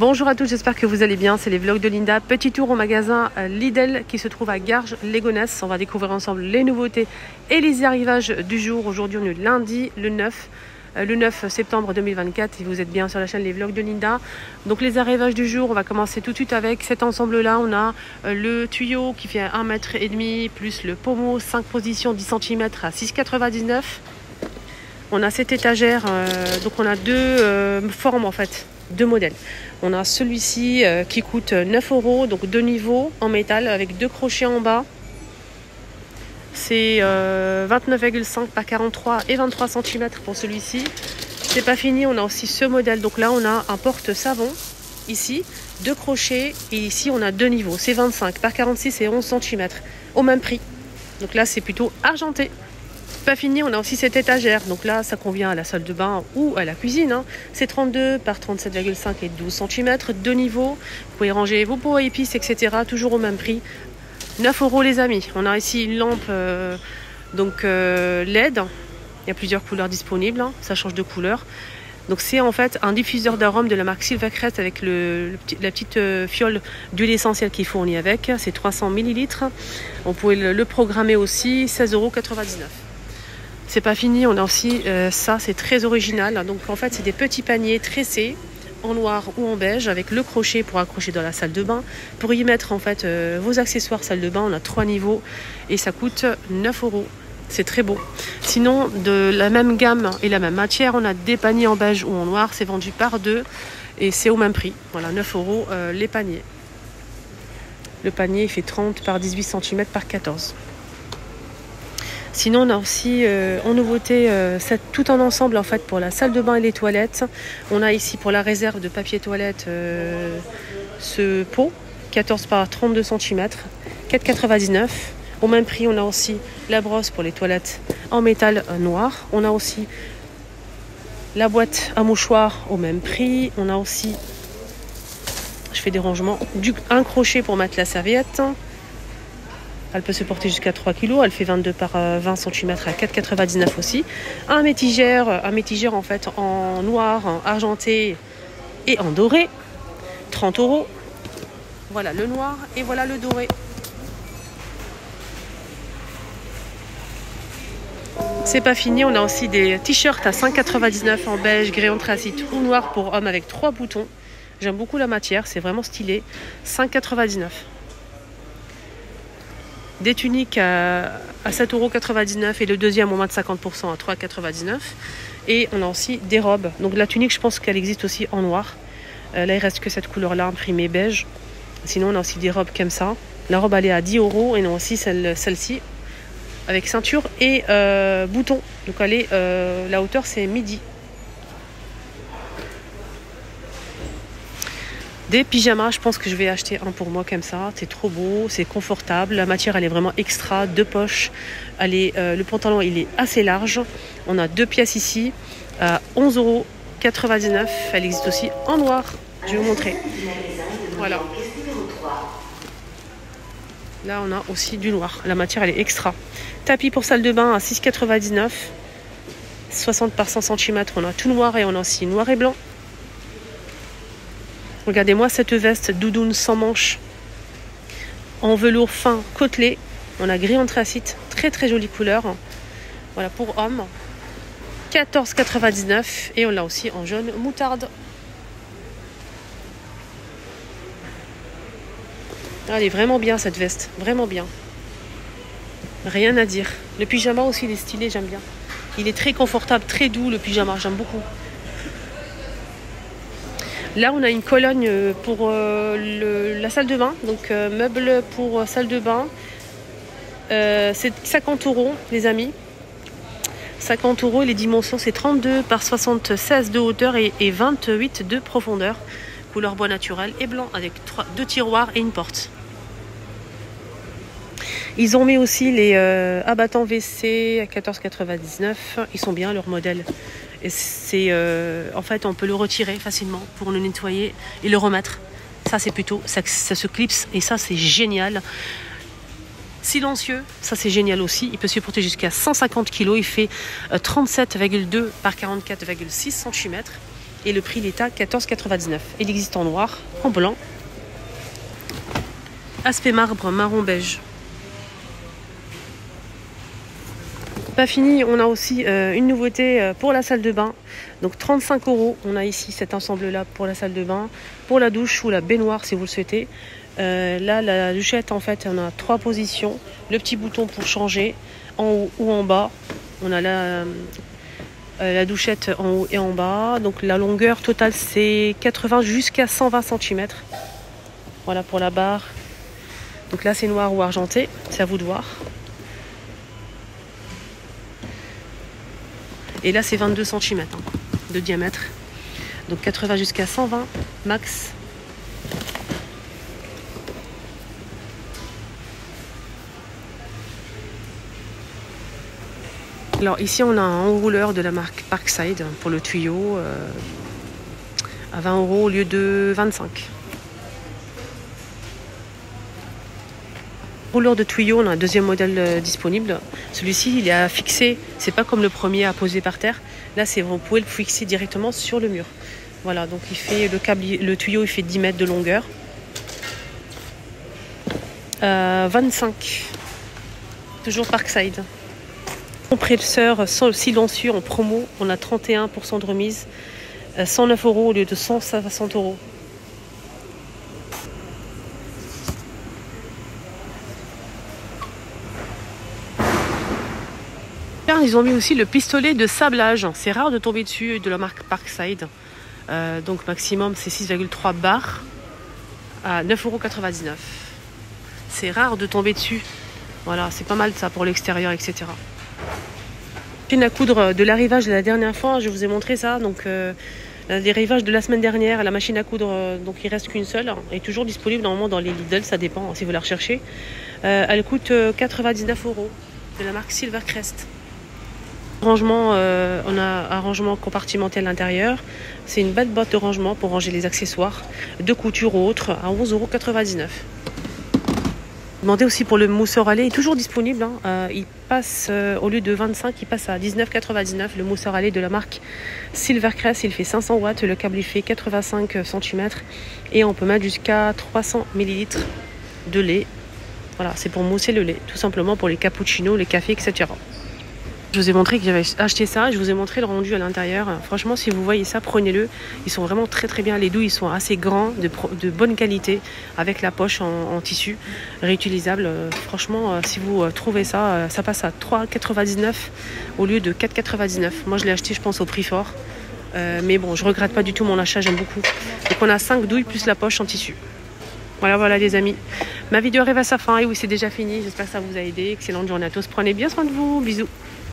Bonjour à tous, j'espère que vous allez bien. C'est les vlogs de Linda. Petit tour au magasin euh, Lidl qui se trouve à garges légonesse On va découvrir ensemble les nouveautés et les arrivages du jour. Aujourd'hui, on est lundi, le 9 euh, le 9 septembre 2024 si vous êtes bien sur la chaîne Les Vlogs de Linda. Donc les arrivages du jour, on va commencer tout de suite avec cet ensemble-là. On a euh, le tuyau qui fait 1 mètre et demi plus le pommeau 5 positions 10 cm à 6,99. On a cette étagère, donc on a deux formes en fait deux modèles. On a celui-ci euh, qui coûte 9 euros, donc deux niveaux en métal avec deux crochets en bas. C'est 29,5 euh, par 43 et 23 cm pour celui-ci. C'est pas fini, on a aussi ce modèle. Donc là, on a un porte-savon ici, deux crochets et ici on a deux niveaux. C'est 25 par 46 et 11 cm au même prix. Donc là, c'est plutôt argenté. Pas fini, on a aussi cette étagère. Donc là, ça convient à la salle de bain ou à la cuisine. Hein. C'est 32 par 37,5 et 12 cm, deux niveaux. Vous pouvez ranger vos pots à épices, etc. Toujours au même prix. 9 euros les amis. On a ici une lampe euh, donc euh, LED. Il y a plusieurs couleurs disponibles. Hein. Ça change de couleur. Donc c'est en fait un diffuseur d'arôme de la marque Silvercrest avec la petite euh, fiole d'huile essentielle qui fournit avec. C'est 300 ml. On pouvait le, le programmer aussi, 16,99 euros. C'est pas fini, on a aussi euh, ça, c'est très original. Donc en fait, c'est des petits paniers tressés en noir ou en beige avec le crochet pour accrocher dans la salle de bain. Pour y mettre en fait euh, vos accessoires salle de bain, on a trois niveaux et ça coûte 9 euros. C'est très beau. Sinon, de la même gamme et la même matière, on a des paniers en beige ou en noir. C'est vendu par deux et c'est au même prix. Voilà, 9 euros euh, les paniers. Le panier fait 30 par 18 cm par 14. Sinon, on a aussi euh, en nouveauté euh, tout un ensemble en fait pour la salle de bain et les toilettes. On a ici pour la réserve de papier toilette euh, ce pot 14 par 32 cm, 4,99. Au même prix, on a aussi la brosse pour les toilettes en métal noir. On a aussi la boîte à mouchoirs au même prix. On a aussi, je fais des rangements, un crochet pour mettre la serviette. Elle peut se porter jusqu'à 3 kg. Elle fait 22 par 20 euh, cm à 4,99 aussi. Un métigère, un métigère en fait en noir, en argenté et en doré. 30 euros. Voilà le noir et voilà le doré. C'est pas fini, on a aussi des t-shirts à 5,99 en beige, gris anthracite ou noir pour hommes avec trois boutons. J'aime beaucoup la matière, c'est vraiment stylé. 5,99 des tuniques à, 7,99€ et le deuxième au moins de 50% à 3,99€. Et on a aussi des robes. Donc la tunique, je pense qu'elle existe aussi en noir. Euh, là, il reste que cette couleur-là imprimée beige. Sinon, on a aussi des robes comme ça. La robe, elle est à 10 euros et non aussi celle, celle-ci avec ceinture et euh, bouton. Donc elle est, euh, la hauteur, c'est midi. Des pyjamas, je pense que je vais acheter un pour moi comme ça. C'est trop beau, c'est confortable. La matière, elle est vraiment extra. Deux poches. Euh, le pantalon, il est assez large. On a deux pièces ici à 11,99 euros. Elle existe aussi en noir. Je vais vous montrer. Voilà. Là, on a aussi du noir. La matière, elle est extra. Tapis pour salle de bain à 6,99. 60 par 100 cm. On a tout noir et on a aussi noir et blanc. Regardez-moi cette veste doudoune sans manches en velours fin côtelé. On a gris anthracite, très très jolie couleur. Voilà pour homme. 14,99 et on l'a aussi en jaune moutarde. Ah, elle est vraiment bien cette veste, vraiment bien. Rien à dire. Le pyjama aussi il est stylé, j'aime bien. Il est très confortable, très doux le pyjama, j'aime beaucoup. Là, on a une colonne euh, pour euh, la salle de bain, donc euh, meuble pour salle de bain. c'est 50 euros, les amis. 50 euros, les dimensions c'est 32 par 76 de hauteur et, 28 de profondeur. Couleur bois naturel et blanc avec deux tiroirs et une porte. Ils ont mis aussi les abattants WC à 14,99. Ils sont bien, leur modèle c'est euh, en fait on peut le retirer facilement pour le nettoyer et le remettre. Ça c'est plutôt ça, se clipse et ça c'est génial. Silencieux, ça c'est génial aussi. Il peut supporter jusqu'à 150 kg. Il fait 37,2 euh, par 44,6 cm. Et le prix il est à 14,99. Il existe en noir, en blanc. Aspect marbre, marron beige. Fini, on a aussi euh, une nouveauté euh, pour la salle de bain. Donc 35 euros, on a ici cet ensemble-là pour la salle de bain, pour la douche ou la baignoire si vous le souhaitez. Euh, là, la douchette, en fait, on a trois positions. Le petit bouton pour changer, en haut ou en bas. On a la, la douchette en haut et en bas. Donc la longueur totale, c'est 80 jusqu'à 120 cm. Voilà pour la barre. Donc là, c'est noir ou argenté, c'est à vous de voir. Et là, c'est 22 cm hein, de diamètre. Donc 80 jusqu'à 120 max. Alors ici, on a un enrouleur de la marque Parkside pour le tuyau euh, à 20 euros au lieu de 25. Rouleur de tuyau, on a un deuxième modèle euh, disponible. Celui-ci, il est à fixer. C'est pas comme le premier à poser par terre. Là, c'est vous pouvez le fixer directement sur le mur. Voilà, donc il fait le tuyau, il fait 10 mètres de longueur. 25. Euh, Toujours Parkside. Compresseur silencieux en promo, on a 31% de remise. 109 euh, euros au lieu de 160 euros. Ils ont mis aussi le pistolet de sablage. C'est rare de tomber dessus de la marque Parkside. Euh, donc maximum c'est 6,3 bars à 9,99€. C'est rare de tomber dessus. Voilà, c'est pas mal ça pour l'extérieur, etc. Machine à coudre de l'arrivage de la dernière fois, je vous ai montré ça. Donc euh, l'arrivage de la semaine dernière, la machine à coudre, euh, donc il reste qu'une seule, est toujours disponible normalement dans les Lidl, ça dépend si vous la recherchez. elle coûte 99 euros de la marque Silvercrest. Rangement, euh, on a un rangement compartimenté à l'intérieur. C'est une belle boîte de rangement pour ranger les accessoires de couture ou autres à 11,99€. Demandez aussi pour le mousseur à lait, il est toujours disponible. Hein. Euh, il passe, euh, au lieu de 25, il passe à 19,99. Le mousseur à lait de la marque Silvercrest, il fait 500 watts. Le câble, il fait 85 cm. Et on peut mettre jusqu'à 300 ml de lait. Voilà, c'est pour mousser le lait, tout simplement pour les cappuccinos, les cafés, etc. Je vous ai montré que j'avais acheté ça, je vous ai montré le rendu à l'intérieur. Franchement, si vous voyez ça, prenez-le. Ils sont vraiment très très bien. Les douilles, sont assez grands, de, bonne qualité, avec la poche en, tissu réutilisable. Euh, franchement, euh, si vous euh, trouvez ça, ça passe à 3,99 au lieu de 4,99. Moi, je l'ai acheté, je pense, au prix fort. mais bon, je regrette pas du tout mon achat, j'aime beaucoup. Donc on a 5 douilles plus la poche en tissu. Voilà, voilà les amis. Ma vidéo arrive à sa fin et oui, c'est déjà fini. J'espère que ça vous a aidé. Excellente journée à tous. Prenez bien soin de vous. Bisous.